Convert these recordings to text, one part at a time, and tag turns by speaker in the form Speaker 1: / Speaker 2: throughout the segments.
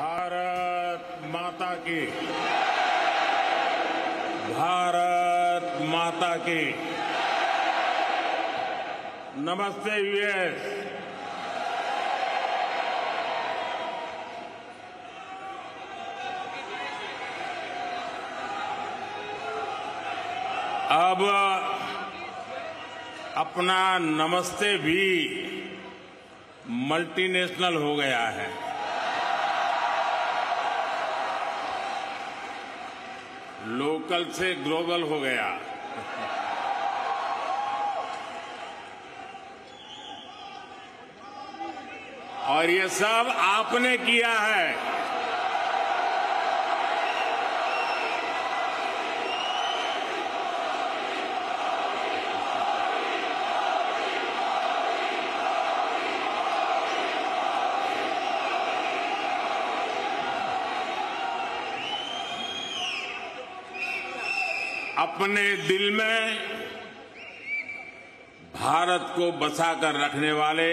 Speaker 1: भारत माता की। भारत माता की। नमस्ते यूएस। अब अपना नमस्ते भी मल्टीनेशनल हो गया है। लोकल से ग्लोबल हो गया। और ये सब आपने किया है। अपने दिल में भारत को बसा कर रखने वाले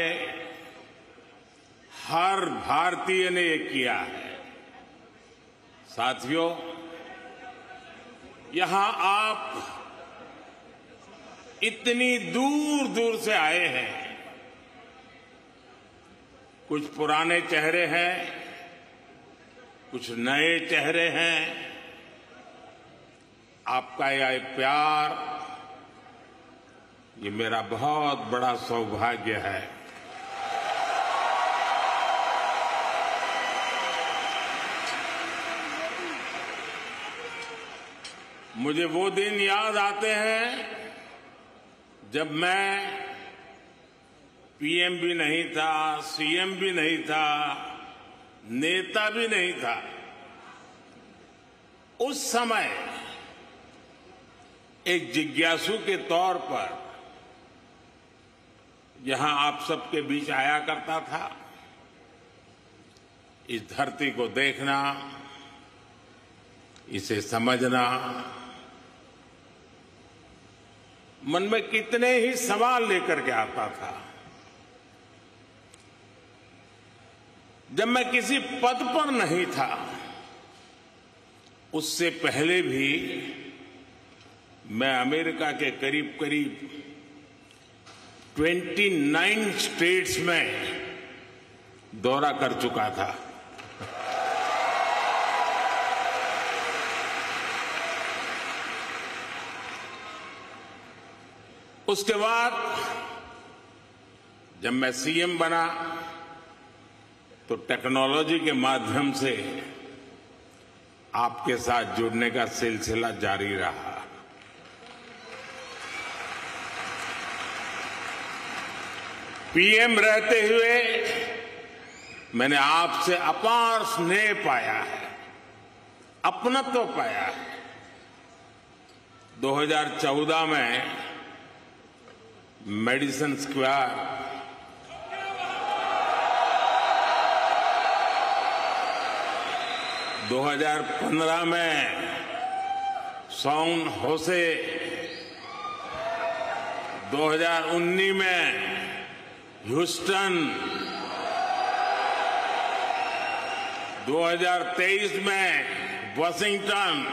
Speaker 1: हर भारतीय ने ये किया है। साथियों, यहाँ आप इतनी दूर दूर से आए हैं। कुछ पुराने चेहरे हैं, कुछ नए चेहरे हैं। आपका यह प्यार, ये मेरा बहुत बड़ा सौभाग्य है। मुझे वो दिन याद आते हैं जब मैं पीएम भी नहीं था, सीएम भी नहीं था, नेता भी नहीं था। उस समय एक जिज्ञासु के तौर पर यहाँ आप सबके बीच आया करता था। इस धरती को देखना, इसे समझना, मन में कितने ही सवाल लेकर के आता था। जब मैं किसी पद पर नहीं था, उससे पहले भी मैं अमेरिका के करीब करीब 29 स्टेट्स में दौरा कर चुका था। उसके बाद जब मैं सीएम बना तो टेक्नोलॉजी के माध्यम से आपके साथ जुड़ने का सिलसिला जारी रहा। पीएम रहते हुए मैंने आपसे अपार स्नेह पाया है, अपनत्व तो पाया है। 2014 में मेडिसन स्क्वायर। दो हज़ार पंद्रह में सौन होसे। 2019 में ह्यूस्टन 2023 में वॉशिंगटन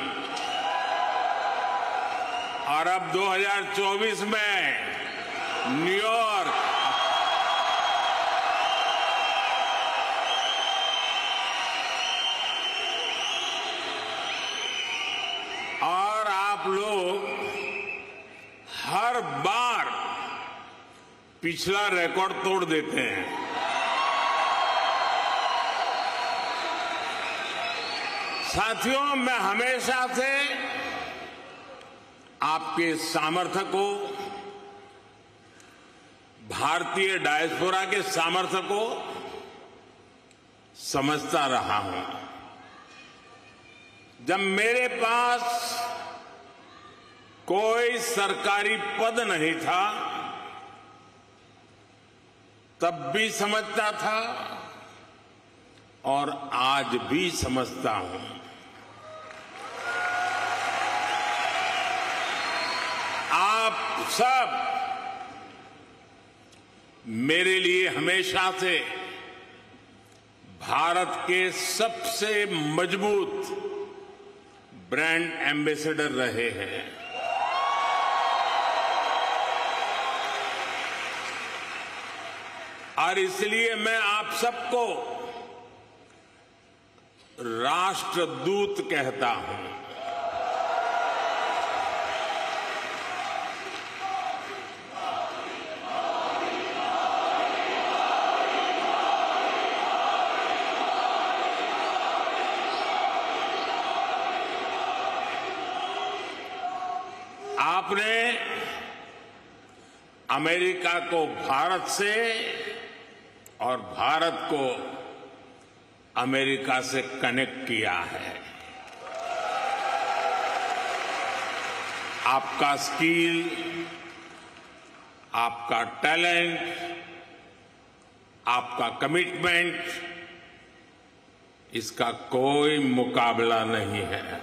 Speaker 1: और अब 2024 में न्यूयॉर्क और आप लोग हर बार पिछला रिकॉर्ड तोड़ देते हैं। साथियों, मैं हमेशा से आपके सामर्थ्य को, भारतीय डायस्पोरा के सामर्थ्य को समझता रहा हूँ। जब मेरे पास कोई सरकारी पद नहीं था तब भी समझता था और आज भी समझता हूँ। आप सब मेरे लिए हमेशा से भारत के सबसे मज़बूत ब्रांड एम्बेसडर रहे हैं। और इसलिए मैं आप सबको राष्ट्रदूत कहता हूँ। आपने अमेरिका को भारत से और भारत को अमेरिका से कनेक्ट किया है। आपका स्किल, आपका टैलेंट, आपका कमिटमेंट, इसका कोई मुकाबला नहीं है।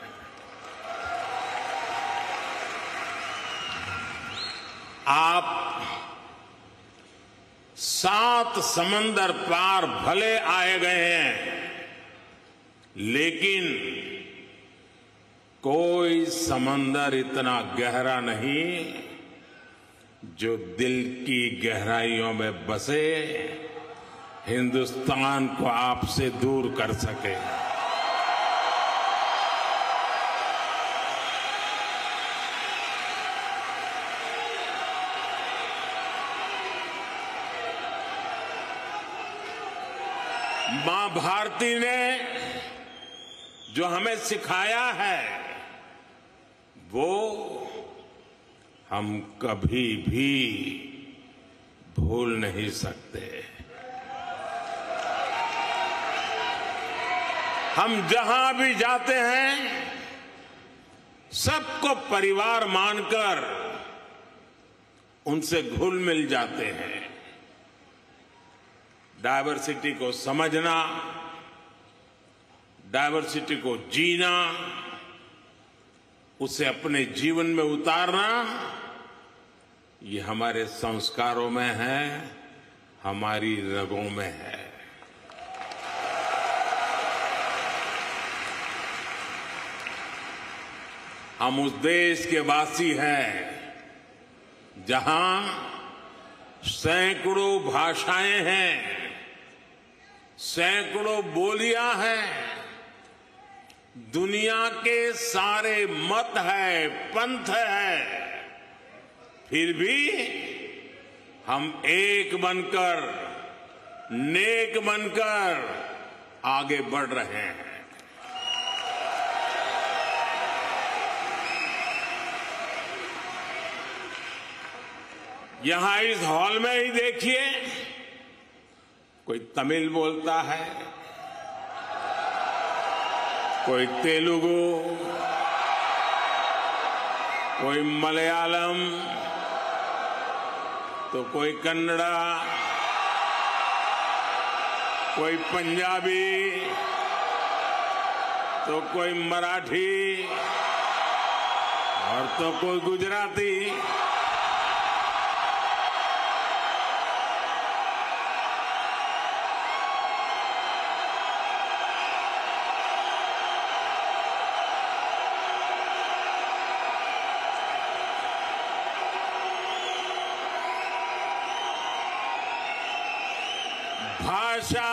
Speaker 1: आप सात समंदर पार भले आए गए हैं, लेकिन कोई समंदर इतना गहरा नहीं जो दिल की गहराइयों में बसे, हिंदुस्तान को आपसे दूर कर सके। भारती ने जो हमें सिखाया है, वो हम कभी भी भूल नहीं सकते। हम जहाँ भी जाते हैं, सबको परिवार मानकर उनसे घुल मिल जाते हैं। डायवर्सिटी को समझना डायवर्सिटी को जीना, उसे अपने जीवन में उतारना, ये हमारे संस्कारों में है, हमारी रगों में है। हम उस देश के वासी हैं, जहाँ सैकड़ों भाषाएँ हैं सैकड़ों बोलियाँ हैं। दुनिया के सारे मत है, पंथ है। फिर भी हम एक बनकर, नेक बनकर आगे बढ़ रहे हैं। यहाँ इस हॉल में ही देखिए कोई तमिल बोलता है, कोई तेलुगु, कोई मलयालम तो कोई कन्नड़ा, कोई पंजाबी तो कोई मराठी, और तो कोई गुजराती। Russia.